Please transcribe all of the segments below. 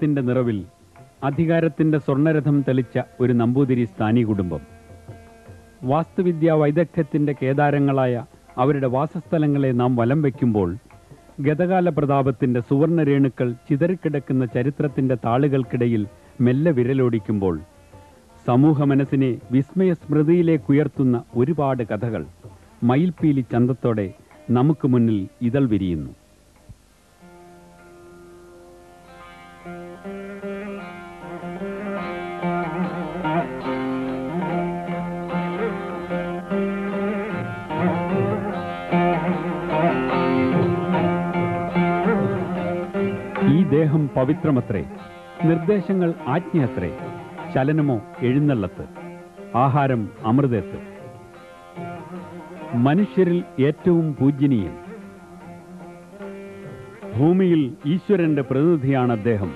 സമ്പത്തിന്റെ നിറവിൽ അധികാരത്തിന്റെ സ്വർണരഥം തെളിച്ച ഒരു നമ്പൂതിരി സ്ഥാനി കുടുംബം. വാസ്തുവിദ്യാ വൈദഗ്ധ്യത്തിന്റെ കേദാരങ്ങളായ അവരുടെ വാസസ്ഥലങ്ങളെ നാം വലം വയ്ക്കുമ്പോൾ ഗതകാല പ്രതാപത്തിന്റെ സുവർണ രേണുക്കൾ ചിതറിക്കിടക്കുന്ന ചരിത്രത്തിന്റെ താളുകൾക്കിടയിൽ മെല്ലെ വിരലോടിക്കുമ്പോൾ സമൂഹ മനസ്സിനെ വിസ്മയ സ്മൃതിയിലേക്കുയർത്തുന്ന ഒരുപാട് കഥകൾ മയിൽപീലി ചന്തത്തോടെ നമുക്ക് മുന്നിൽ ഇതൾ വിരിയുന്നു. പവിത്രമത്രേ നിർദ്ദേശങ്ങൾ ആജ്ഞയത്രേ ചലനമോ എഴുന്നള്ളത്ത് ആഹാരം അമൃതത്ത് മനുഷ്യരിൽ ഏറ്റവും പൂജ്യനീയം ഭൂമിയിൽ ഈശ്വരന്റെ പ്രതിനിധിയാണ് അദ്ദേഹം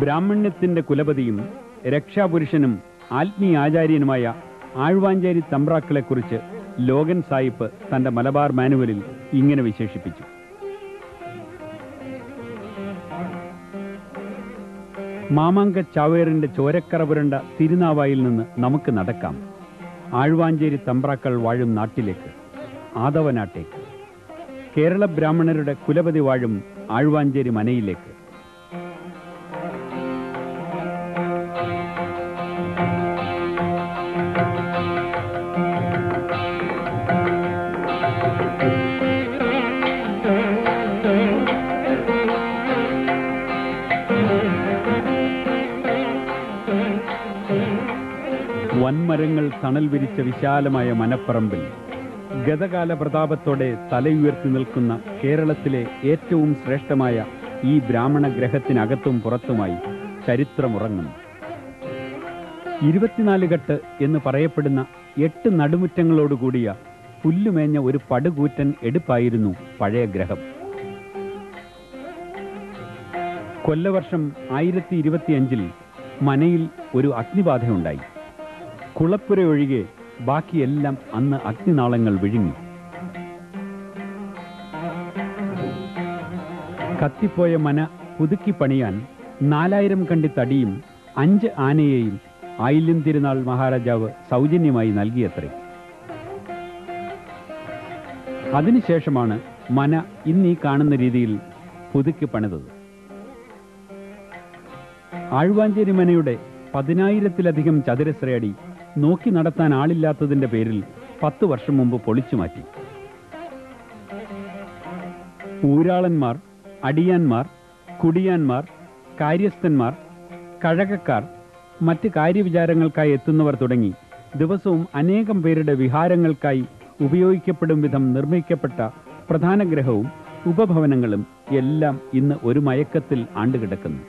ബ്രാഹ്മണ്യത്തിന്റെ കുലപതിയും രക്ഷാപുരുഷനും ആത്മീയ ആചാര്യനുമായ ആഴ്വാഞ്ചേരി തമ്പ്രാക്കളെക്കുറിച്ച് ലോകൻ സായിപ്പ് തന്റെ മലബാർ മാനുവലിൽ ഇങ്ങനെ വിശേഷിപ്പിച്ചു. മാമാങ്ക ചാവേറിന്റെ ചോരക്കറ പുരണ്ട തിരുനാവായിൽ നിന്ന് നമുക്ക് നടക്കാം. ആഴ്വാഞ്ചേരി തമ്പ്രാക്കൾ വാഴും നാട്ടിലേക്ക് ആദവനാട്ടേക്ക്. കേരള ബ്രാഹ്മണരുടെ കുലപതി വാഴും ആഴ്വാഞ്ചേരി മനയിലേക്ക്. വിരിച്ച വിശാലമായ മനപ്പറമ്പിൽ ഗതകാല പ്രതാപത്തോടെ തലയുയർത്തി നിൽക്കുന്ന കേരളത്തിലെ ഏറ്റവും ശ്രേഷ്ഠമായ ഈ ബ്രാഹ്മണ ഗ്രഹത്തിനകത്തും പുറത്തുമായി ചരിത്രമുറങ്ങുന്നു. ഇരുപത്തിനാല് കെട്ട് എന്ന് പറയപ്പെടുന്ന എട്ട് നടുമുറ്റങ്ങളോടുകൂടിയ പുല്ലുമേഞ്ഞ ഒരു പടുകൂറ്റൻ എടുപ്പായിരുന്നു പഴയ ഗ്രഹം. കൊല്ലവർഷം ആയിരത്തി ഇരുപത്തിയഞ്ചിൽ മനയിൽ ഒരു അഗ്നിബാധയുണ്ടായി. കുളപ്പുര ഒഴികെ ബാക്കിയെല്ലാം അന്ന് അഗ്നിനാളങ്ങൾ വിഴുങ്ങി. കത്തിപ്പോയ മന പുതുക്കി പണിയാൻ നാലായിരം കണ്ടി തടിയും അഞ്ച് ആനയെയും ആയില്യം തിരുനാൾ മഹാരാജാവ് സൗജന്യമായി നൽകിയത്രേ. അതിനുശേഷമാണ് മന ഇന്നീ കാണുന്ന രീതിയിൽ പുതുക്കി പണിതത്. ആഴ്വാഞ്ചേരി മനയുടെ പതിനായിരത്തിലധികം ചതുരശ്രയടി നോക്കി നടത്താൻ ആളില്ലാത്തതിന്റെ പേരിൽ പത്ത് വർഷം മുമ്പ് പൊളിച്ചു മാറ്റി. ഊരാളന്മാർ അടിയാന്മാർ കുടിയാന്മാർ കാര്യസ്ഥന്മാർ കഴകക്കാർ മറ്റ് കാര്യവിചാരങ്ങൾക്കായി എത്തുന്നവർ തുടങ്ങി ദിവസവും അനേകം പേരുടെ വിഹാരങ്ങൾക്കായി ഉപയോഗിക്കപ്പെടും വിധം നിർമ്മിക്കപ്പെട്ട പ്രധാന ഗ്രഹവും ഉപഭവനങ്ങളും എല്ലാം ഇന്ന് ഒരു മയക്കത്തിൽ ആണ്ടുകിടക്കുന്നു.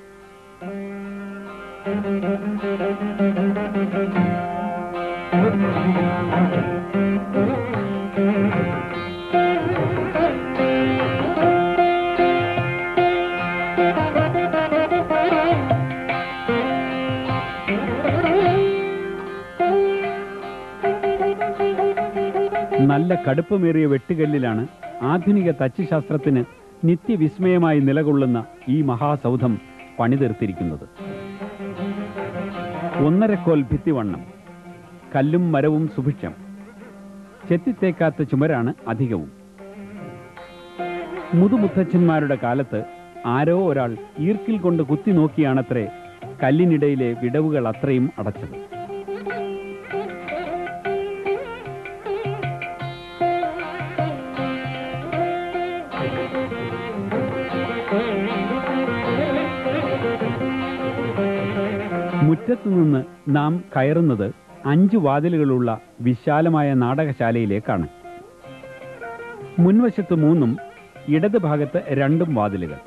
നല്ല കടുപ്പമേറിയ വെട്ടുകല്ലിലാണ് ആധുനിക തച്ചുശാസ്ത്രത്തിന് നിത്യവിസ്മയമായി നിലകൊള്ളുന്ന ഈ മഹാസൗധം പണിതീർത്തിരിക്കുന്നത്. ഒന്നരക്കോൽ ഭിത്തിവണ്ണം. കല്ലും മരവും സുഭിക്ഷം. ചെത്തിത്തേക്കാത്ത ചുമരാണ് അധികവും. മുതുമുത്തച്ഛന്മാരുടെ കാലത്ത് ആരോ ഒരാൾ ഈർക്കിൽ കൊണ്ട് കുത്തി നോക്കിയാണത്രേ കല്ലിനിടയിലെ വിടവുകൾ അത്രയും അടച്ചത്. മുറ്റത്തുനിന്ന് നാം കയറുന്നത് അഞ്ച് വാതിലുകളുള്ള വിശാലമായ നാടകശാലയിലേക്കാണ്. മുൻവശത്ത് മൂന്നും ഇടത് ഭാഗത്ത് രണ്ടും വാതിലുകൾ.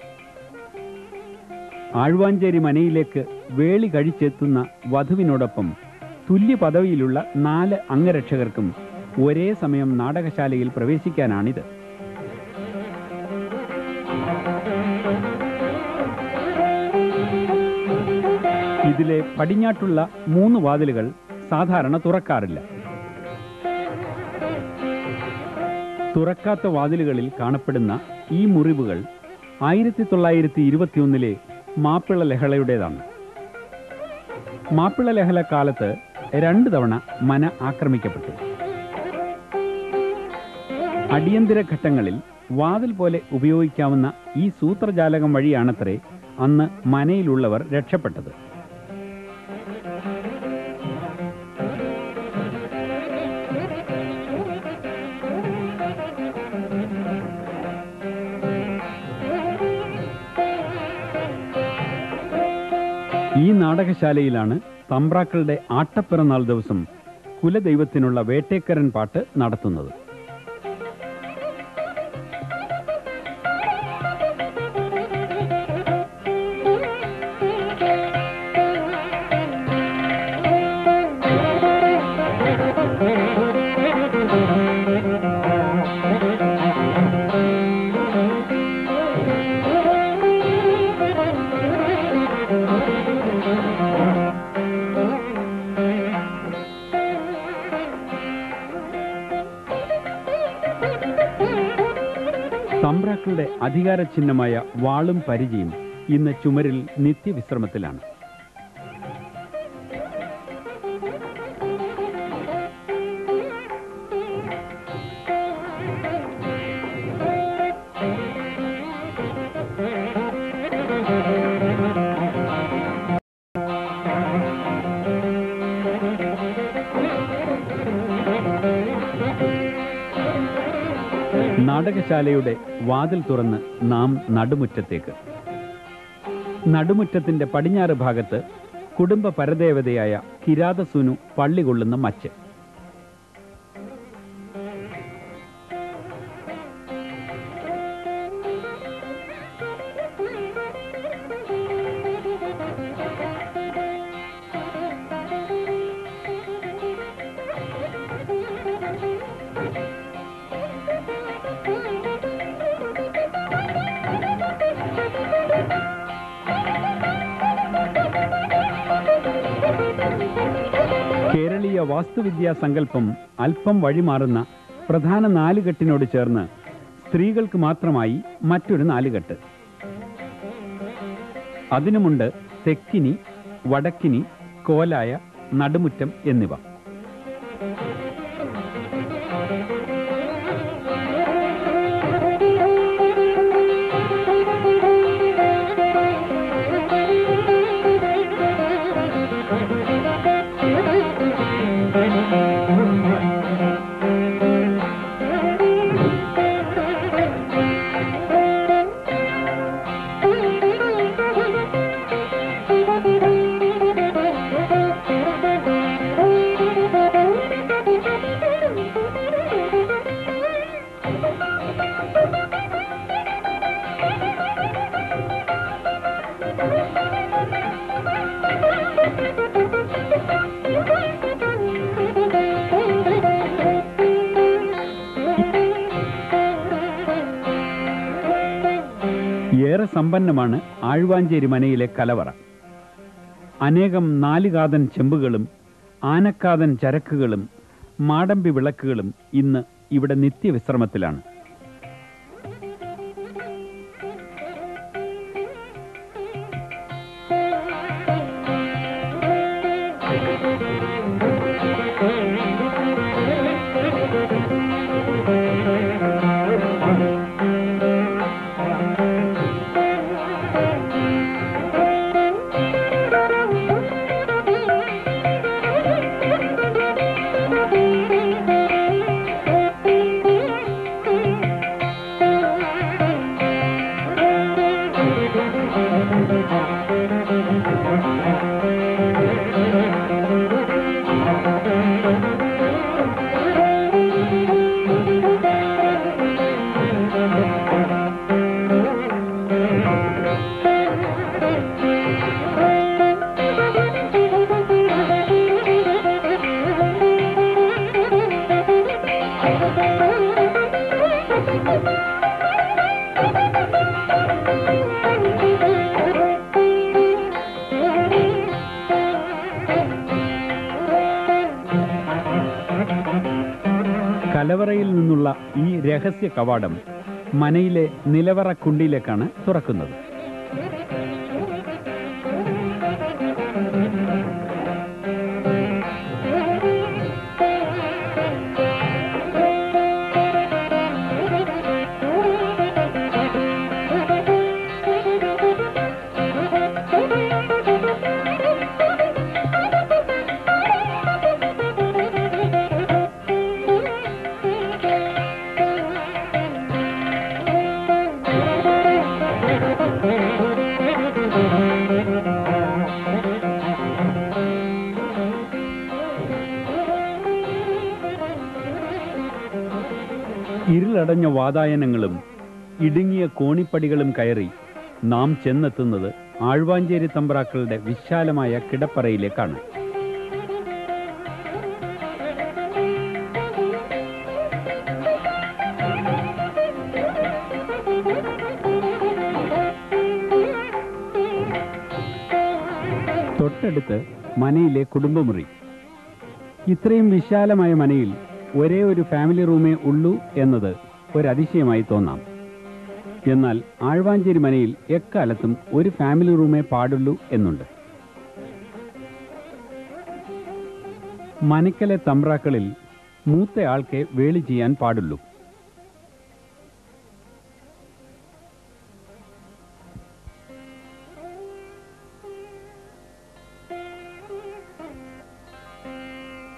ആഴ്വാഞ്ചേരി മനയിലേക്ക് വേളി കഴിച്ചെത്തുന്ന വധുവിനോടൊപ്പം തുല്യ പദവിയിലുള്ള നാല് അംഗരക്ഷകർക്കും ഒരേ സമയം നാടകശാലയിൽ പ്രവേശിക്കാനാണിത്. ഇതിലെ പടിഞ്ഞാട്ടുള്ള മൂന്ന് വാതിലുകൾ സാധാരണ തുറക്കാറില്ല. തുറക്കാത്ത വാതിലുകളിൽ കാണപ്പെടുന്ന ഈ മുറിവുകൾ ആയിരത്തി തൊള്ളായിരത്തി ഇരുപത്തിയൊന്നിലെ മാപ്പിള ലഹളയുടേതാണ്. മാപ്പിള ലഹള കാലത്ത് രണ്ടു തവണ മന ആക്രമിക്കപ്പെട്ടു. അടിയന്തര ഘട്ടങ്ങളിൽ വാതിൽ പോലെ ഉപയോഗിക്കാവുന്ന ഈ സൂത്രജാലകം വഴിയാണത്രേ അന്ന് മനയിലുള്ളവർ രക്ഷപ്പെട്ടത്. ഈ നാടകശാലയിലാണ് തമ്പ്രാക്കളുടെ ആട്ടപ്പിറന്നാൾ ദിവസം കുലദൈവത്തിനുള്ള വേട്ടേക്കരൻ പാട്ട് നടത്തുന്നത്. ചിഹ്നമായ വാളും പരിചയും ഇന്ന് ചുമരിൽ നിത്യവിശ്രമത്തിലാണ് നാടകശാലയുടെ വാതിൽ തുറന്ന് നാം നടുമുറ്റത്തേക്ക്. നടുമുറ്റത്തിന്റെ പടിഞ്ഞാറ് ഭാഗത്ത് കുടുംബ പരദേവതയായ കിരാതസുനു പള്ളി കൊള്ളുന്ന മച്ച്. കേരളീയ വാസ്തുവിദ്യാ സങ്കല്പം അല്പം വഴിമാറുന്ന പ്രധാന നാലുകെട്ടിനോട് ചേർന്ന് സ്ത്രീകൾക്ക് മാത്രമായി മറ്റൊരു നാലുകെട്ട്. അതിനുമുണ്ട് തെക്കിനി വടക്കിനി കോലായ നടുമുറ്റം എന്നിവ. സമ്പന്നമാണ് ആഴ്വാഞ്ചേരി മനയിലെ കലവറ. അനേകം നാലുകാതൻ ചെമ്പുകളും ആനക്കാതൻ ചരക്കുകളും മാടമ്പി വിളക്കുകളും ഇന്ന് ഇവിടെ നിത്യവിശ്രമത്തിലാണ്. കലവറയിൽ നിന്നുള്ള ഈ രഹസ്യ കവാടം മനയിലെ നിലവറ കുണ്ടിയിലേക്കാണ് തുറക്കുന്നത്. വാതായനങ്ങളും ഇടുങ്ങിയ കോണിപ്പടികളും കയറി നാം ചെന്നെത്തുന്നത് ആഴ്വാഞ്ചേരി തമ്പ്രാക്കളുടെ വിശാലമായ കിടപ്പറയിലേക്കാണ്. തൊട്ടടുത്ത് മനയിലെ കുടുംബമുറി. ഇത്രയും വിശാലമായ മനയിൽ ഒരേ ഒരു ഫാമിലി റൂമേ ഉള്ളൂ എന്നത് ഒരതിശയമായി തോന്നാം. എന്നാൽ ആഴ്വാഞ്ചേരി മനയിൽ എക്കാലത്തും ഒരു ഫാമിലി റൂമേ പാടുള്ളൂ എന്നുണ്ട്. മനക്കലെ തമ്പ്രാക്കളിൽ മൂത്തയാൾക്കെ വേളി ചെയ്യാൻ പാടുള്ളൂ.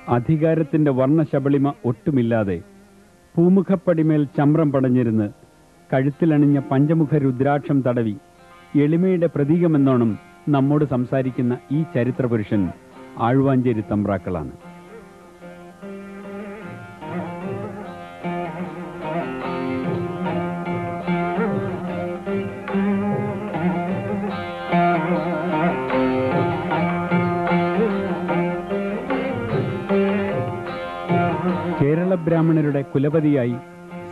അധികാരത്തിന്റെ വർണശബളിമ ഒട്ടുമില്ലാതെ പൂമുഖപ്പടിമേൽ ചമ്രം പടഞ്ഞിരുന്ന് കഴുത്തിലണിഞ്ഞ പഞ്ചമുഖ രുദ്രാക്ഷം തടവി എളിമയുടെ പ്രതീകമെന്നോണം നമ്മോട് സംസാരിക്കുന്ന ഈ ചരിത്രപുരുഷൻ ആഴ്വാഞ്ചേരി തമ്പ്രാക്കളാണ്. കുലപതിയായി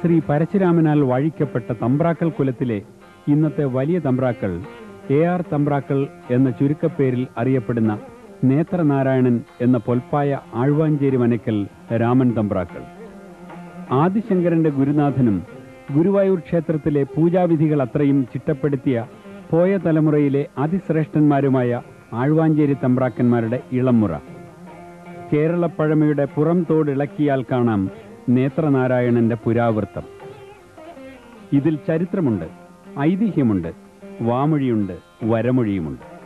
ശ്രീ പരശുരാമനാൽ വാഴിക്കപ്പെട്ട തമ്പ്രാക്കൾ കുലത്തിലെ ഇന്നത്തെ വലിയ തമ്പ്രാക്കൾ എ ആർ തമ്പ്രാക്കൾ എന്ന ചുരുക്കപ്പേരിൽ അറിയപ്പെടുന്ന നേത്രനാരായണൻ എന്ന പൊൽപ്പായ ആഴ്വാഞ്ചേരി മനക്കൽ രാമൻ തമ്പ്രാക്കൾ. ആദിശങ്കരന്റെ ഗുരുനാഥനും ഗുരുവായൂർ ക്ഷേത്രത്തിലെ പൂജാവിധികൾ അത്രയും ചിട്ടപ്പെടുത്തിയ പോയ തലമുറയിലെ അതിശ്രേഷ്ഠന്മാരുമായ ആഴ്വാഞ്ചേരി തമ്പ്രാക്കന്മാരുടെ ഇളമുറ. കേരളപ്പഴമയുടെ പുറം തോടിളക്കിയാൽ കാണാം നേത്രനാരായണന്റെ പുരാവൃത്തം. ഇതിൽ ചരിത്രമുണ്ട് ഐതിഹ്യമുണ്ട് വാമൊഴിയുണ്ട് വരമൊഴിയുമുണ്ട്.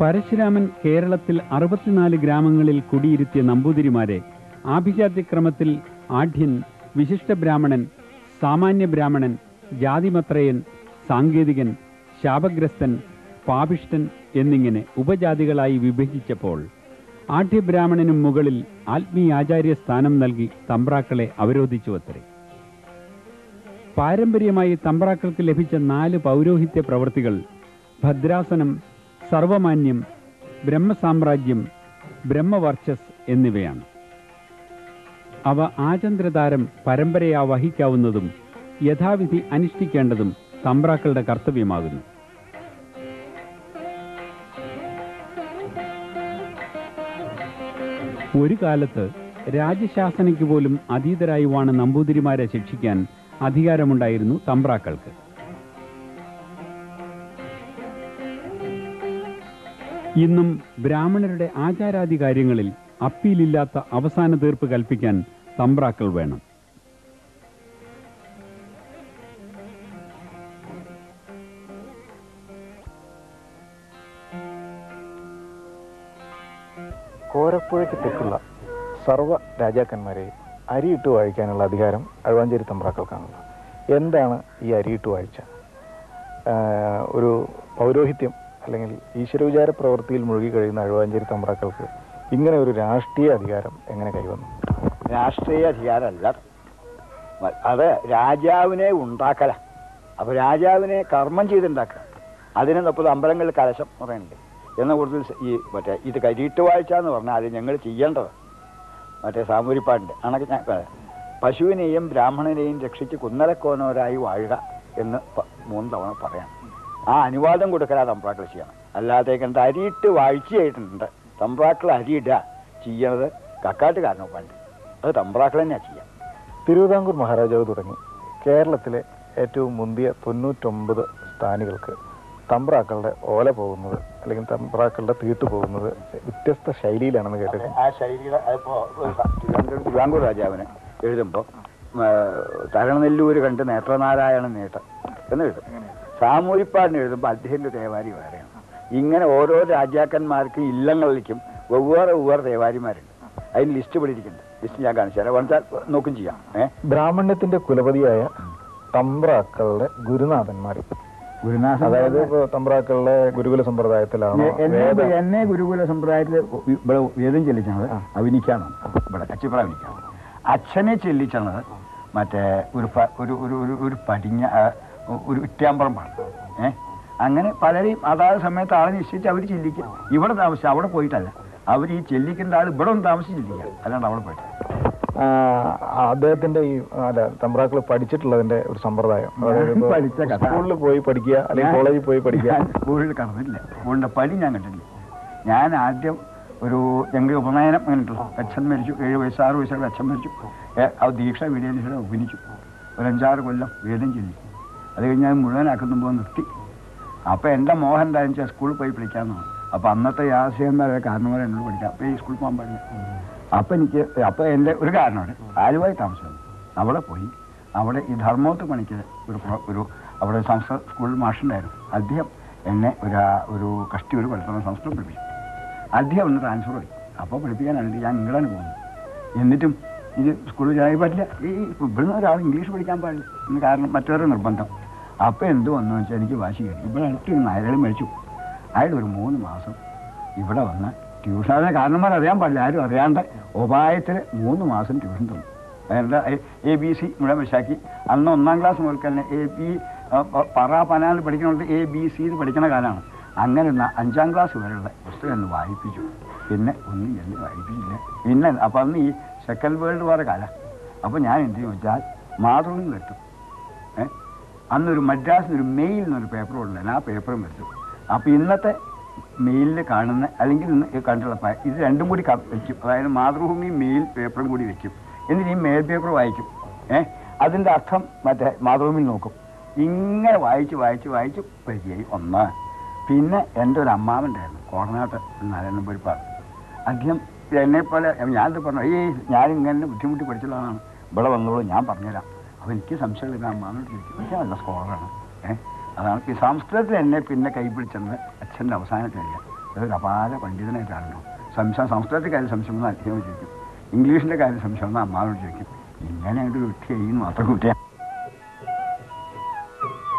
പരശുരാമൻ കേരളത്തിൽ അറുപത്തിനാല് ഗ്രാമങ്ങളിൽ കുടിയിരുത്തിയ നമ്പൂതിരിമാരെ ആഭിജാത്യക്രമത്തിൽ ആഢ്യൻ വിശിഷ്ട ബ്രാഹ്മണൻ സാമാന്യ ബ്രാഹ്മണൻ ജാതിമത്രയൻ സാങ്കേതികൻ ശാപഗ്രസ്തൻ പാപിഷ്ടൻ എന്നിങ്ങനെ ഉപജാതികളായി വിഭജിച്ചപ്പോൾ ആഢ്യബ്രാഹ്മണനും മുകളിൽ ആത്മീയാചാര്യ സ്ഥാനം നൽകി തമ്പ്രാക്കളെ അവരോധിച്ചുവത്രേ. പാരമ്പര്യമായി തമ്പ്രാക്കൾക്ക് ലഭിച്ച നാല് പൗരോഹിത്യ പ്രവൃത്തികൾ ഭദ്രാസനം സർവമാന്യം ബ്രഹ്മസാമ്രാജ്യം ബ്രഹ്മവർച്ചസ് എന്നിവയാണ്. അവ ആചന്ദ്രതാരം പരമ്പരയാ വഹിക്കാവുന്നതും യഥാവിധി അനുഷ്ഠിക്കേണ്ടതും തമ്പ്രാക്കളുടെ കർത്തവ്യമാകുന്നു. ഒരു കാലത്ത് രാജശാസനയ്ക്ക് പോലും അതീതരായുവാണ് നമ്പൂതിരിമാരെ ശിക്ഷിക്കാൻ അധികാരമുണ്ടായിരുന്നു തമ്പ്രാക്കൾക്ക്. ഇന്നും ബ്രാഹ്മണരുടെ ആചാരാദി കാര്യങ്ങളിൽ അപ്പീലില്ലാത്ത അവസാന തീർപ്പ് കൽപ്പിക്കാൻ തമ്പ്രാക്കൾ വേണം. കോരപ്പുഴയ്ക്ക് തെക്കുള്ള സർവ രാജാക്കന്മാരെ അരിയിട്ട് വാഴിക്കാനുള്ള അധികാരം അഴുവാഞ്ചേരി തമ്പ്രാക്കൾക്കാണുള്ളത്. എന്താണ് ഈ അരിയിട്ട് വാഴ്ച? ഒരു പൗരോഹിത്യം അല്ലെങ്കിൽ ഈശ്വരവിചാര പ്രവൃത്തിയിൽ മുഴുകി കഴിയുന്ന അഴുവാഞ്ചേരി തമ്പ്രാക്കൾക്ക് ഇങ്ങനെ ഒരു രാഷ്ട്രീയ അധികാരം എങ്ങനെ കൈവന്നു? രാഷ്ട്രീയ അധികാരമല്ല. അത് രാജാവിനെ ഉണ്ടാക്കല. അപ്പോൾ രാജാവിനെ കർമ്മം ചെയ്തുണ്ടാക്കുക. അതിനെ മുപ്പത് അമ്പലങ്ങളിൽ കലശം പറയുന്നുണ്ട്. എന്ന കൂടുതൽ ഈ മറ്റേ ഇത് കരിയിട്ട് വായിച്ചാന്ന് പറഞ്ഞാൽ അത് ഞങ്ങൾ ചെയ്യേണ്ടത്. മറ്റേ സാമൂരിപ്പാടിന്റെ അണക്ക്. പശുവിനെയും ബ്രാഹ്മണനെയും രക്ഷിച്ച് കുന്നലക്കോനോരായി വാഴുക എന്ന് മൂന്ന് തവണ പറയാം. ആ അനുവാദം കൊടുക്കലാ തമ്പ്രാക്കൾ ചെയ്യണം. അല്ലാതെ കണ്ട് അരിയിട്ട് വാഴ്ചയായിട്ടുണ്ട് തമ്പ്രാക്കൾ അരിയിടുക ചെയ്യണത് കക്കാട്ട് പണ്ട്. അത് തമ്പ്രാക്കൾ തന്നെയാണ് ചെയ്യാം. തിരുവിതാംകൂർ മഹാരാജാവ് തുടങ്ങി. കേരളത്തിലെ ഏറ്റവും മുന്തിയ തൊണ്ണൂറ്റൊമ്പത് സ്ഥാനികൾക്ക് തമ്പ്രാക്കളുടെ ഓല പോകുന്നത് അല്ലെങ്കിൽ തമ്പ്രാക്കളുടെ തീട്ട് പോകുന്നത് വ്യത്യസ്ത ശൈലിയിലാണെന്ന് കേട്ടത് ആ ശൈലിയുടെ തിരുവനന്തപുരം തിരുവാങ്കൂർ രാജാവിന് എഴുതുമ്പോൾ തരണനെല്ലൂര് കണ്ട് നേത്രനാരായണൻ നേട്ടം എന്ന് എഴുതും സാമൂരിപ്പാടിന് എഴുതുമ്പോൾ അദ്ദേഹത്തിന്റെ ദേവാരി വേറെയാണ്. ഇങ്ങനെ ഓരോ രാജാക്കന്മാർക്കും ഇല്ലങ്ങളിലേക്കും വെവ്വേറെ വെവ്വേറെ തേവാരിമാരുണ്ട്. അതിന് ലിസ്റ്റ് പിടിച്ചിട്ടുണ്ട് ലിസ്റ്റ് ഞാൻ കാണിച്ചു തരാം. വന്നാൽ നോക്കും ചെയ്യാം. ബ്രാഹ്മണ്യത്തിന്റെ ബ്രാഹ്മണ്യത്തിന്റെ കുലപതിയായ തമ്പ്രാക്കളുടെ ഗുരുനാഥന്മാർ ഗുരുനാഥ അതായത് തമ്പ്രാക്കളുടെ ഗുരുകുല സമ്പ്രദായത്തിലാണ് എന്നെ ഗുരുകുല സമ്പ്രദായത്തിൽ ഇവിടെ വേദം ചെല്ലിച്ചത് ആ. അവിനിക്കാണ്. ഇവിടെ കച്ചിപ്പുറ അച്ഛനെ ചെല്ലിച്ചത് മറ്റേ ഒരു ഒരു ഒരു ഒരു ഒരു പടിഞ്ഞ ഒരു ഇറ്റാമ്പറമ്പാണ് ഏ? അങ്ങനെ പലരെയും അതാത് സമയത്ത് ആളെ നിശ്ചയിച്ച് അവർ ചെല്ലിക്കുക ഇവിടെ താമസിച്ച് അവിടെ പോയിട്ടല്ല. അവർ ഈ ചെല്ലിക്കേണ്ട ആൾ ഇവിടെ ഒന്ന് താമസിച്ച് ചെല്ലിക്കുക അല്ലാണ്ട് അവിടെ പോയിട്ട് ആ, അദ്ദേഹത്തിന്റെ ഈ അല്ല തമ്പ്രാക്കൾ പഠിച്ചിട്ടുള്ളതിന്റെ ഒരു സമ്പ്രദായം. പഠിച്ച കഥ. സ്കൂളിൽ പോയി പഠിക്കുക അല്ലെങ്കിൽ കോളേജിൽ പോയി പഠിക്കുക. സ്കൂളിൽ കടന്നില്ല സ്കൂളിന്റെ പടി ഞാൻ കണ്ടില്ല ഞാൻ ആദ്യം ഒരു ഞങ്ങൾ ഉപനയനം കണ്ടിട്ടുള്ളൂ. അച്ഛൻ മരിച്ചു. ഏഴ് വയസ്സ് ആറ് വയസ്സുള്ള അച്ഛൻ മരിച്ചു. ദീക്ഷ വീഡിയോയിൽ ഉപനിച്ചു. ഒരു അഞ്ചാറ് കൊല്ലം വേദം ചൊല്ലി അത് കഴിഞ്ഞാൽ മുഴുവനാക്കുമ്പോൾ നിർത്തി. അപ്പോൾ എന്റെ മോഹൻ എന്താണെന്ന് വെച്ചാൽ സ്കൂളിൽ പോയി പഠിക്കാമെന്നാണ് അപ്പോൾ അന്നത്തെ യാസിയന്മാരെ കാരണവരെ എന്നോട് പഠിക്കാം അപ്പോൾ ഈ സ്കൂളിൽ പോകാൻ പാടില്ല. അപ്പോൾ എനിക്ക് അപ്പൊ എന്റെ ഒരു കാരണമാണ് ആലുവായി താമസം? അവിടെ പോയി. അവിടെ ഈ ധർമ്മോത്ത് പണിക്ക് ഒരു ഒരു അവിടെ സംസ്കൃത സ്കൂളിൽ മാഷുണ്ടായിരുന്നു. അദ്ദേഹം എന്നെ ഒരു ഒരു കഷ്ടി ഒരു പഠിത്തം സംസ്കൃതം പഠിപ്പിച്ചു. അദ്ദേഹം ഒന്ന് ട്രാൻസ്ഫർ ആയി. അപ്പോൾ പഠിപ്പിക്കാനായിട്ട് ഞാൻ ഇംഗ്ലണ്ടിൽ പോകുന്നു എന്നിട്ടും ഇത് സ്കൂളിൽ ചെയ്യാൻ പറ്റില്ല. ഈ ഇവിടുന്ന് ഒരാൾ ഇംഗ്ലീഷ് പഠിക്കാൻ പാടില്ല. എന്ന് കാരണം മറ്റൊരു നിർബന്ധം. അപ്പോൾ എന്ത് വന്നു വെച്ചാൽ എനിക്ക് വാശി കയറി ഇവിടെ അടുത്തൊരു നായകൾ മരിച്ചു അയാൾ ഒരു മൂന്ന് മാസം ഇവിടെ വന്ന് ട്യൂഷൻ അതിന് കാരണന്മാർ അറിയാൻ പാടില്ല ആരും അറിയാണ്ട് ഉപായത്തിൽ മൂന്ന് മാസം ട്യൂഷൻ തന്നു. അതിന്റെ എ ബി സി ഇവിടെ മനസ്സിലാക്കി അന്ന് ഒന്നാം ക്ലാസ് മുതൽ തന്നെ എ ബി പറ പനാന്ന് പഠിക്കണത് എ ബി സി എന്ന് പഠിക്കുന്ന കാലമാണ്. അങ്ങനെ അഞ്ചാം ക്ലാസ് വരെയുള്ള പുസ്തകം ഒന്ന് വായിപ്പിച്ചു. പിന്നെ ഒന്നും എന്ന് വായിപ്പിച്ചില്ല. പിന്നെ അപ്പം അന്ന് ഈ സെക്കൻഡ് വേൾഡ് വാർ കാലം. അപ്പോൾ ഞാൻ എന്ത് ചോദിച്ചാൽ എത്തും ഏ? അന്നൊരു മദ്രാസിൽ ഒരു മെയിൽ എന്നൊരു പേപ്പർ ഉണ്ടായിരുന്നു ആ പേപ്പറും വെച്ചു. അപ്പോൾ ഇന്നത്തെ മെയിലിൽ കാണുന്ന അല്ലെങ്കിൽ കണ്ടുള്ള ഇത് രണ്ടും കൂടി വെക്കും. അതായത് മാതൃഭൂമി മെയിൽ പേപ്പറും കൂടി വെക്കും. എന്നിട്ട് ഈ മെയിൽ പേപ്പർ വായിക്കും. ഏ? അതിന്റെ അർത്ഥം മറ്റേ മാതൃഭൂമിയിൽ നോക്കും. ഇങ്ങനെ വായിച്ച് വായിച്ച് വായിച്ച് പരിചയമായി ഒന്ന്. പിന്നെ എന്റെ ഒരു അമ്മാവൻ ഉണ്ടായിരുന്നു കോടനാട്ട് നരേന്ദ്രപുരിപ്പാട് അദ്ദേഹം എന്നെ പോലെ ഞാൻ പറഞ്ഞു ഈ ഞാനിങ്ങനെ ബുദ്ധിമുട്ടി പഠിച്ചുള്ളതാണ് ഇവിടെ വന്നോളൂ ഞാൻ പറഞ്ഞുതരാം. അപ്പോൾ എനിക്ക് സംശയമില്ല അമ്മാവനോട് ചോദിക്കും. പക്ഷേ നല്ല സ്കോളറാണ്. ഏഹ് അതാണ് ഈ സംസ്കൃതത്തിൽ എന്നെ പിന്നെ കൈപിടിച്ചെന്ന് അച്ഛന്റെ അവസാനത്തില്ല അതൊരു അപാര പണ്ഡിതനായിട്ടാണല്ലോ. സംശയം സംസ്കൃതത്തിൽ കാര്യം സംശയം എന്ന് അച്ഛനോട് ചോദിക്കും. ഇംഗ്ലീഷിന്റെ കാര്യം സംശയം എന്ന് അമ്മാവിനോട് ചോദിക്കും. ഇങ്ങനെ ഒരു വ്യക്തിയായി മാത്രം കുട്ടിയാണ്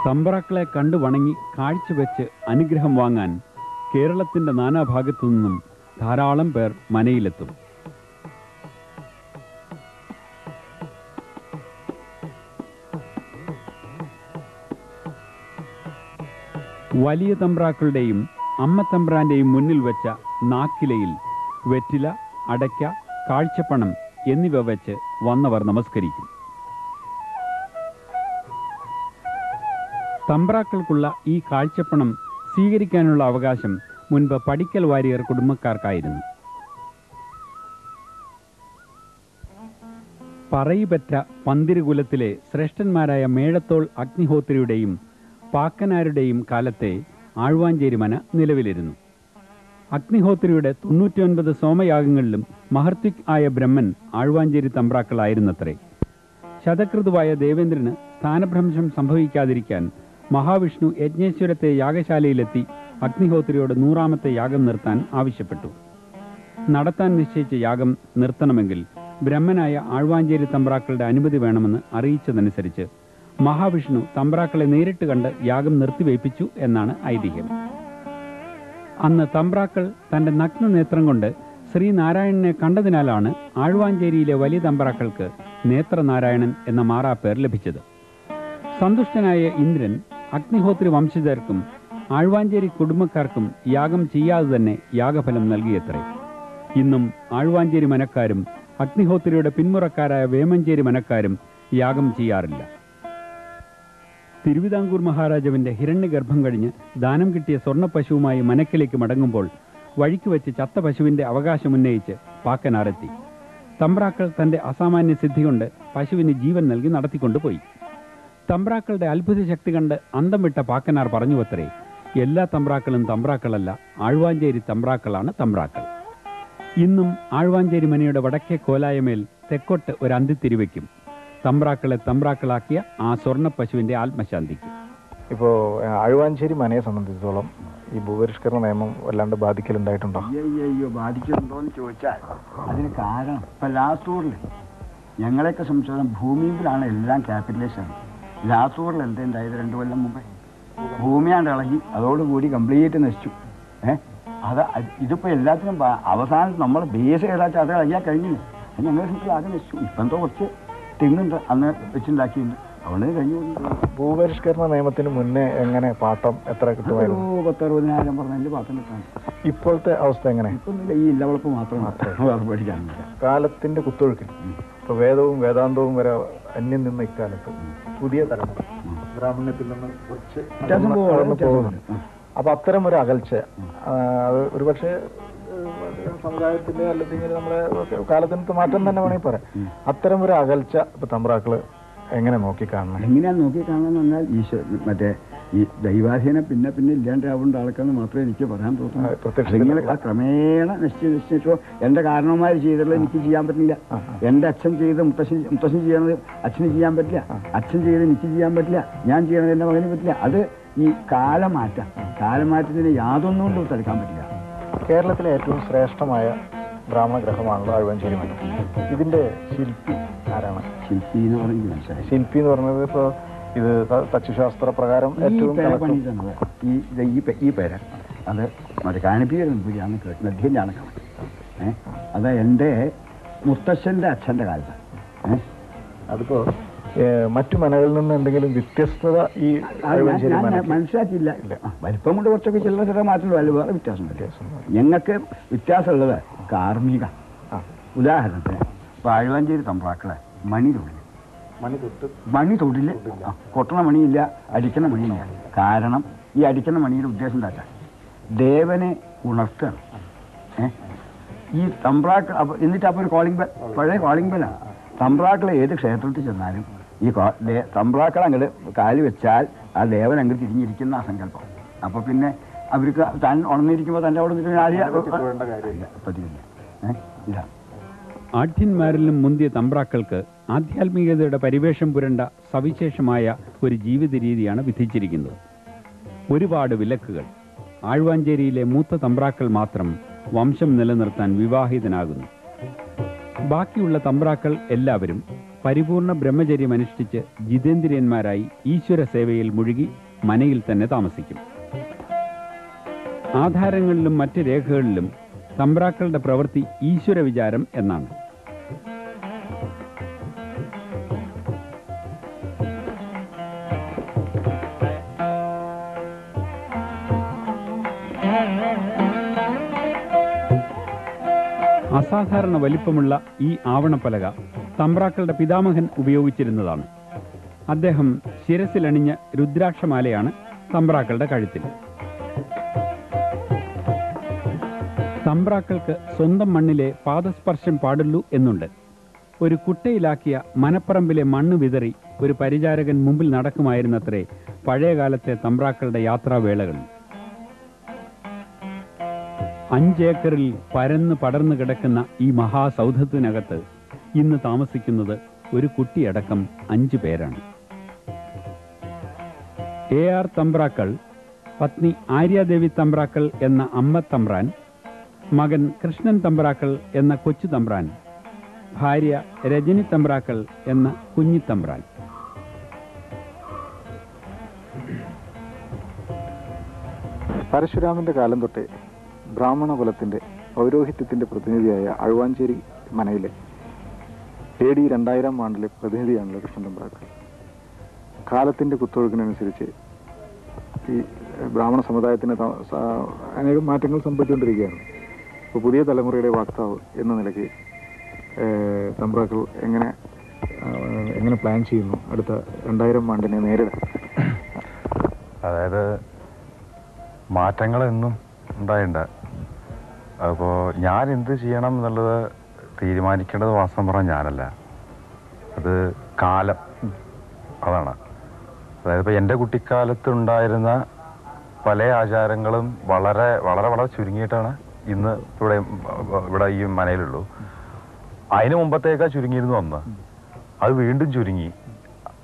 തമ്പ്രാക്കളെ കണ്ടു വണങ്ങി കാഴ്ചവെച്ച് അനുഗ്രഹം വാങ്ങാൻ കേരളത്തിന്റെ നാനാഭാഗത്തു നിന്നും ധാരാളം പേർ മനയിലെത്തും. വലിയ തമ്പ്രാക്കളുടെയും അമ്മ തമ്പ്രാന്റെയും മുന്നിൽ വെച്ച നാക്കിലയിൽ വെറ്റില അടയ്ക്ക കാഴ്ചപ്പണം എന്നിവ വെച്ച് വന്നവർ നമസ്കരിക്കും. തമ്പ്രാക്കൾക്കുള്ള ഈ കാഴ്ചപ്പണം സ്വീകരിക്കാനുള്ള അവകാശം മുൻപ് പടിക്കൽ വാരിയർ കുടുംബക്കാർക്കായിരുന്നു. പറയിപ്പറ്റ പന്തിരുകുലത്തിലെ ശ്രേഷ്ഠന്മാരായ മേഴത്തോൾ അഗ്നിഹോത്രിയുടെയും പാക്കനാരുടെയും കാലത്തെ ആഴ്വാഞ്ചേരി മന നിലവിലിരുന്നു. അഗ്നിഹോത്രിയുടെ തൊണ്ണൂറ്റിയൊൻപത് സോമയാഗങ്ങളിലും മഹർത്തിക് ആയ ബ്രഹ്മൻ ആഴ്വാഞ്ചേരി തമ്പ്രാക്കളായിരുന്നത്രേ. ശതകൃതുവായ ദേവേന്ദ്രന് സ്ഥാനഭ്രംശം സംഭവിക്കാതിരിക്കാൻ മഹാവിഷ്ണു യജ്ഞേശ്വരത്തെ യാഗശാലയിലെത്തി അഗ്നിഹോത്രിയോട് നൂറാമത്തെ യാഗം നിർത്താൻ ആവശ്യപ്പെട്ടു. നടത്താൻ നിശ്ചയിച്ച യാഗം നിർത്തണമെങ്കിൽ ബ്രഹ്മനായ ആഴ്വാഞ്ചേരി തമ്പ്രാക്കളുടെ അനുമതി വേണമെന്ന് അറിയിച്ചതനുസരിച്ച് മഹാവിഷ്ണു തമ്പ്രാക്കളെ നേരിട്ട് കണ്ട് യാഗം നിർത്തിവയ്പ്പിച്ചു എന്നാണ് ഐതിഹ്യം. അന്ന് തമ്പ്രാക്കൾ തന്റെ നഗ്ന നേത്രം കൊണ്ട് ശ്രീനാരായണനെ കണ്ടതിനാലാണ് ആഴ്വാഞ്ചേരിയിലെ വലിയ തമ്പ്രാക്കൾക്ക് നേത്രനാരായണൻ എന്ന മാറാപ്പേർ ലഭിച്ചത്. സന്തുഷ്ടനായ ഇന്ദ്രൻ അഗ്നിഹോത്രി വംശജർക്കും ആഴ്വാഞ്ചേരി കുടുംബക്കാർക്കും യാഗം ചെയ്യാതെ തന്നെ യാഗഫലം നൽകിയത്രേ. ഇന്നും ആഴ്വാഞ്ചേരി മനക്കാരും അഗ്നിഹോത്രിയുടെ പിന്മുറക്കാരായ വേമഞ്ചേരി മനക്കാരും യാഗം ചെയ്യാറില്ല. തിരുവിതാംകൂർ മഹാരാജാവിന്റെ ഹിരണ്യഗർഭം കഴിഞ്ഞ് ദാനം കിട്ടിയ സ്വർണ പശുവുമായി മനക്കിലേക്ക് മടങ്ങുമ്പോൾ വഴിക്ക് വെച്ച് ചത്ത പശുവിന്റെ അവകാശമുന്നയിച്ച് പാക്കനാറെത്തി. തമ്പ്രാക്കൾ തന്റെ അസാമാന്യ സിദ്ധി കൊണ്ട് പശുവിന് ജീവൻ നൽകി നടത്തിക്കൊണ്ടുപോയി. തമ്പ്രാക്കളുടെ അത്ഭുത ശക്തി കണ്ട് അന്തം വിട്ട പാക്കനാർ പറഞ്ഞു അത്രേ എല്ലാ തമ്പ്രാക്കളും തമ്പ്രാക്കളല്ല ആഴ്വാഞ്ചേരി തമ്പ്രാക്കളാണ് തമ്പ്രാക്കൾ. ഇന്നും ആഴ്വാഞ്ചേരി മനയുടെ വടക്കേ കോലായമേൽ തെക്കോട്ട് ഒരു അന്തിത്തിരിവയ്ക്കും തമ്പ്രാക്കളെ തമ്പ്രാക്കളാക്കിയ ആ സ്വർണ പശുവിന്റെ ആത്മശാന്തിക്ക് ഇപ്പോൾ അഴുവാഞ്ചേരി മനയെ സംബന്ധിച്ചിടത്തോളം ഈ ഭൂപരിഷ്കരണ നിയമം വല്ലാണ്ട് ബാധിക്കലുണ്ടായിട്ടുണ്ടോ? അയ്യോ അയ്യോ ബാധിക്കുന്നുണ്ടോ എന്ന് ചോദിച്ചാൽ അതിന് കാരണം ഇപ്പം ലാത്തൂറിൽ ഞങ്ങളെയൊക്കെ സംബന്ധിച്ചിടത്തോളം ഭൂമിയിലാണ് എല്ലാം ക്യാപിറ്റലൈസ് ആണ് ലാത്തൂറിൽ എന്താ ഉണ്ടായത് രണ്ട് കൊല്ലം മുമ്പേ? ഭൂമിയാണ്ട് ഇളകി അതോടുകൂടി കംപ്ലീറ്റ് നശിച്ചു. ഏ? അത് ഇതിപ്പോ ഇതിപ്പോൾ എല്ലാത്തിനും അവസാനം നമ്മൾ ബേസ് ഏതാച്ചാൽ അത് ഇളകിയാൽ കഴിഞ്ഞില്ല? അത് ഞങ്ങളെ സംബന്ധിച്ച് ആകെ നശിച്ചു. ഇപ്പം എന്തോ കുറച്ച് തെങ്ങുണ്ട്. അന്ന് വെച്ചുണ്ടാക്കിയിട്ടുണ്ട്. അതുകൊണ്ട് കഴിഞ്ഞു. ഭൂപരിഷ്കരണ നിയമത്തിന് മുന്നേ എങ്ങനെ പാട്ടം എത്ര കിട്ടുമായിരുന്നു? പത്തറുപതിനായിരം പറഞ്ഞതിൽ പാട്ടം കിട്ടാൻ. ഇപ്പോഴത്തെ അവസ്ഥ എങ്ങനെ? ഈ ഇല്ലവളപ്പ് മാത്രം വേറെ കാലത്തിന്റെ കുത്തൊഴുക്കിൽ. ഇപ്പൊ വേദവും വേദാന്തവും വരെ അന്യം നിന്ന ഇക്കാലത്ത് പുതിയ തലമുറ ബ്രാഹ്മണ്യത്തിൽ നിന്ന് കുറച്ച് വളർന്നു പോകുന്നുണ്ട്. അപ്പൊ അത്തരം ഒരു അകൽച്ച അത് ഒരുപക്ഷെ സമുദായത്തിന്റെ അല്ലെങ്കിൽ നമ്മളെ കാലത്തിനത്ത് മാറ്റം തന്നെ വേണമെങ്കിൽ പറയാം. അത്തരം ഒരു അകൽച്ച ഇപ്പൊ തമ്പ്രാക്കൾ എങ്ങനെ നോക്കി കാണണം എങ്ങനെയാ നോക്കി കാണാന്ന് പറഞ്ഞാൽ ഈശ്വര മറ്റേ ഈ ദൈവാധീനം പിന്നെ പിന്നെ ഇല്ലാണ്ടാവേണ്ട ആൾക്കാന്ന് മാത്രമേ എനിക്ക് പറയാൻ തോന്നുന്നു ആ ക്രമേണ നിശ്ചയ നിശ്ചയിച്ചോ എന്റെ കാരണവന്മാർ ചെയ്തിട്ടുള്ള എനിക്ക് ചെയ്യാൻ പറ്റില്ല. എന്റെ അച്ഛൻ ചെയ്ത് മുത്തശ്ശൻ മുത്തശ്ശൻ ചെയ്യണത് അച്ഛന് ചെയ്യാൻ പറ്റില്ല. അച്ഛൻ ചെയ്ത് എനിക്ക് ചെയ്യാൻ പറ്റില്ല. ഞാൻ ചെയ്യണത് എന്റെ മകന് പറ്റില്ല. അത് ഈ കാലമാറ്റം. കാലമാറ്റത്തിന് യാതൊന്നും കൊണ്ട് തടുക്കാൻ പറ്റില്ല. കേരളത്തിലെ ഏറ്റവും ശ്രേഷ്ഠമായ ബ്രാഹ്മണ ഗ്രഹമാണല്ലോ അഴുവഞ്ചേരി മന ഇതിന്റെ ശില്പി ആരാണ്? ശില്പി എന്ന് പറയുന്നത് ശില്പി എന്ന് പറയുന്നത് ഇപ്പോൾ ഇത് തച്ചുശാസ്ത്ര പ്രകാരം ഏറ്റവും കണക്കും- ഈ പേര് ഈ പേ- ഈ പേര. അത് മറ്റേ കാണിപ്പിയാണ് ലഭ്യനാണ് ഏഹ് അത് എന്റെ മുത്തശ്ശന്റെ അച്ഛന്റെ കാലത്ത്. ഏഹ് അതിപ്പോ ഏഹ്, മറ്റു മനകളിൽ നിന്ന് എന്തെങ്കിലും വ്യത്യസ്തത ഈ മനസ്സിലാക്കിയില്ല. വലിപ്പം കൊണ്ട് കുറച്ചൊക്കെ ചില ചില മാറ്റം വല്ല വേറെ വ്യത്യാസം ഞങ്ങൾക്ക് വ്യത്യാസമുള്ളത് കാർമിക. ഉദാഹരണത്തിന് പാഴുവാഞ്ചേരി തമ്പ്രാക്കളെ മണി തൊഴിൽ മണി തൊട്ട് മണി തൊടിൽ ആ, കൊട്ടണ മണിയില്ല അടിക്കണ മണിയില്ല. കാരണം ഈ അടിക്കണ മണിയുടെ ഉദ്ദേശം എന്താ ദേവനെ ഉണർത്തണം ഈ തമ്പ്രാക്കൾ അപ്പൊ എന്നിട്ട് അപ്പോൾ ഒരു കോളിംഗ് ബെൽ പഴയ കോളിംഗ് ബെല്ലാണ് തമ്പ്രാക്കളെ ഏത് ക്ഷേത്രത്തിൽ ചെന്നാലും ഈ തമ്പ്രാക്കളങ്ങൾ തമ്പ്രാക്കൾ അങ്ങോട്ട് കാൽ വെച്ചാൽ ആ ദേവൻ അങ്ങോട്ട് തിരിഞ്ഞിരിക്കുന്ന ആ സങ്കല്പം. അപ്പോൾ പിന്നെ അവർക്ക് താൻ ഉണർന്നിരിക്കുമ്പോൾ തന്റെ അവിടെ നിന്നിട്ട് ആഢ്യന്മാരിലും മുന്തിയ തമ്പ്രാക്കൾക്ക് ആധ്യാത്മികതയുടെ പരിവേഷം പുരണ്ട സവിശേഷമായ ഒരു ജീവിത രീതിയാണ് വിധിച്ചിരിക്കുന്നത്. ഒരുപാട് വിലക്കുകൾ. ആഴ്വാഞ്ചേരിയിലെ മൂത്ത തമ്പ്രാക്കൾ മാത്രം വംശം നിലനിർത്താൻ വിവാഹിതനാകുന്നു. ബാക്കിയുള്ള തമ്പ്രാക്കൾ എല്ലാവരും പരിപൂർണ ബ്രഹ്മചര്യം അനുഷ്ഠിച്ച് ജിതേന്ദ്രിയന്മാരായി ഈശ്വര സേവയിൽ മുഴുകി മനയിൽ തന്നെ താമസിക്കും. ആധാരങ്ങളിലും മറ്റ് രേഖകളിലും തമ്പ്രാക്കളുടെ പ്രവൃത്തി ഈശ്വര വിചാരം എന്നാണ്. അസാധാരണ വലിപ്പമുള്ള ഈ ആവണപ്പലക തമ്പ്രാക്കളുടെ പിതാമഹൻ ഉപയോഗിച്ചിരുന്നതാണ്. അദ്ദേഹം ശിരസിലണിഞ്ഞ രുദ്രാക്ഷമാലയാണ് തമ്പ്രാക്കളുടെ കഴുത്തിൽ. തമ്പ്രാക്കൾക്ക് സ്വന്തം മണ്ണിലെ പാദസ്പർശം പാടുള്ളൂ എന്നുണ്ട്. ഒരു കുട്ടയിലാക്കിയ മനപ്പറമ്പിലെ മണ്ണ് വിതറി ഒരു പരിചാരകൻ മുമ്പിൽ നടക്കുമായിരുന്നത്രേ പഴയകാലത്തെ തമ്പ്രാക്കളുടെ യാത്രാവേളകൾ. അഞ്ചേക്കറിൽ പരന്ന് പടർന്നു കിടക്കുന്ന ഈ മഹാസൗധത്തിനകത്ത് ഇന്ന് താമസിക്കുന്നത് ഒരു കുട്ടിയടക്കം അഞ്ചു പേരാണ്. എ ആർ തമ്പ്രാക്കൾ പത്നി ആര്യാദേവി തമ്പ്രാക്കൾ എന്ന അമ്മ തമ്പ്രാൻ മകൻ കൃഷ്ണൻ തമ്പ്രാക്കൾ എന്ന കൊച്ചു തമ്പ്രാൻ ഭാര്യ രജനി തമ്പ്രാക്കൾ എന്ന കുഞ്ഞി കുഞ്ഞിത്തമ്പ്രാൻ പരശുരാമന്റെ കാലം തൊട്ടേ ബ്രാഹ്മണ കുലത്തിന്റെ പൗരോഹിത്യത്തിന്റെ പ്രതിനിധിയായ അഴുവാഞ്ചേരി മനയിലെ എ ഡി രണ്ടായിരം ആണ്ടിലെ പ്രതിനിധിയാണല്ലോ കൃഷ്ണൻ തമ്പ്രാക്കൾ. കാലത്തിന്റെ കുത്തൊഴുക്കിനനുസരിച്ച് ഈ ബ്രാഹ്മണ സമുദായത്തിന് അനേകം മാറ്റങ്ങൾ സംഭവിച്ചുകൊണ്ടിരിക്കുകയാണ്. ഇപ്പോൾ പുതിയ തലമുറയുടെ വാക്താവ് എന്ന നിലയ്ക്ക് തമ്പ്രാക്കൾ എങ്ങനെ എങ്ങനെ പ്ലാൻ ചെയ്യുന്നു? അടുത്ത രണ്ടായിരം ആണ്ടിനെ നേരിടാൻ. അതായത് മാറ്റങ്ങളെന്നും ഉണ്ടായിട്ടുണ്ട്. അപ്പോൾ ഞാൻ എന്ത് ചെയ്യണം എന്നുള്ളത് തീരുമാനിക്കേണ്ടത് വാസ്തവം പറഞ്ഞാൽ ഞാനല്ല. അത് കാലം. അതാണ്. അതായത് ഇപ്പോൾ എന്റെ കുട്ടിക്കാലത്ത് ഉണ്ടായിരുന്ന പല ആചാരങ്ങളും വളരെ വളരെ വളരെ ചുരുങ്ങിയിട്ടാണ് ഇന്ന് ഇവിടെ ഇവിടെ ഈ മനയിലുള്ളൂ. അതിന് മുമ്പത്തേക്കാ ചുരുങ്ങിയിരുന്നു അന്ന്. അത് വീണ്ടും ചുരുങ്ങി.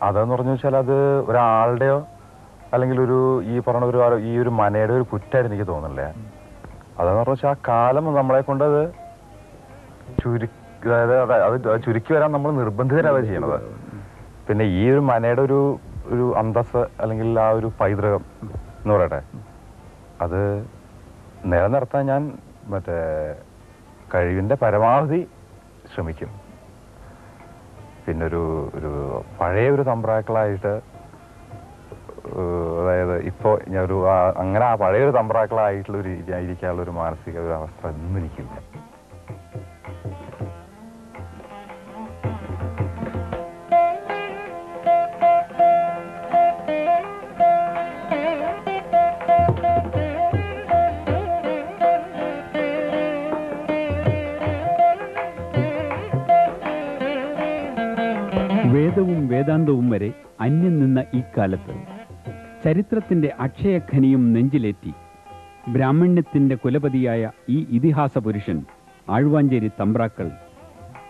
അതെന്ന് പറഞ്ഞു വെച്ചാൽ അത് ഒരാളുടെയോ അല്ലെങ്കിൽ ഒരു ഈ പറഞ്ഞ ഒരു ഈ ഒരു മനയുടെ ഒരു കുറ്റമായിട്ട് എനിക്ക് തോന്നുന്നില്ലേ. അതെന്ന് പറഞ്ഞു വെച്ചാൽ ആ കാലം നമ്മളെ കൊണ്ടത് ചുരുക്കി അത് ചുരുക്കി വരാൻ നമ്മൾ നിർബന്ധിതരാണ് ചെയ്യണത് പിന്നെ ഈ ഒരു മനയുടെ ഒരു ഒരു അന്തസ് അല്ലെങ്കിൽ ആ ഒരു പൈതൃകം എന്ന് പറയട്ടെ അത് നിലനിർത്താൻ ഞാൻ മറ്റേ കഴിവിന്റെ പരമാവധി ശ്രമിക്കും. പിന്നൊരു ഒരു പഴയ ഒരു തമ്പ്രാക്കളായിട്ട് അതായത് ഇപ്പോൾ ഞാൻ ഒരു അങ്ങനെ ആ പഴയ ഒരു തമ്പ്രാക്കളായിട്ടുള്ള ഒരു ഇരി- ഇരിക്കാനുള്ള ഒരു മാനസിക ഒരു അവസ്ഥ ഇന്നിരിക്കില്ല എനിക്കില്ല. അന്യം നിന്ന ഈ കാലത്ത് ചരിത്രത്തിന്റെ അക്ഷയഖനിയും നെഞ്ചിലേറ്റി ബ്രാഹ്മണ്യത്തിന്റെ കുലപതിയായ ഈ ഇതിഹാസ പുരുഷൻ ആഴ്വാഞ്ചേരി തമ്പ്രാക്കൾ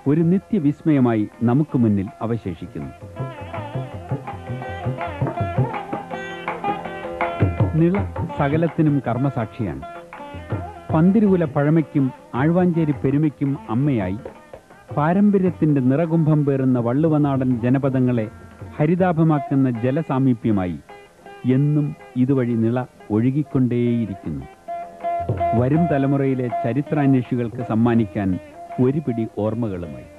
ഒരു നിത്യവിസ്മയമായി നമുക്ക് മുന്നിൽ അവശേഷിക്കുന്നു. നിള സകലത്തിനും കർമ്മസാക്ഷിയാണ്. പന്തിരുകുല പഴമയ്ക്കും ആഴ്വാഞ്ചേരി പെരുമയ്ക്കും അമ്മയായി പാരമ്പര്യത്തിന്റെ നിറകുംഭം പേറുന്ന വള്ളുവനാടൻ ജനപദങ്ങളെ ഹരിതാഭമാക്കുന്ന ജലസാമീപ്യമായി എന്നും ഇതുവഴി നിള ഒഴുകിക്കൊണ്ടേയിരിക്കുന്നു. വരും തലമുറയിലെ ചരിത്രാന്വേഷികൾക്ക് സമ്മാനിക്കാൻ ഒരു പിടി ഓർമ്മകളുമായി.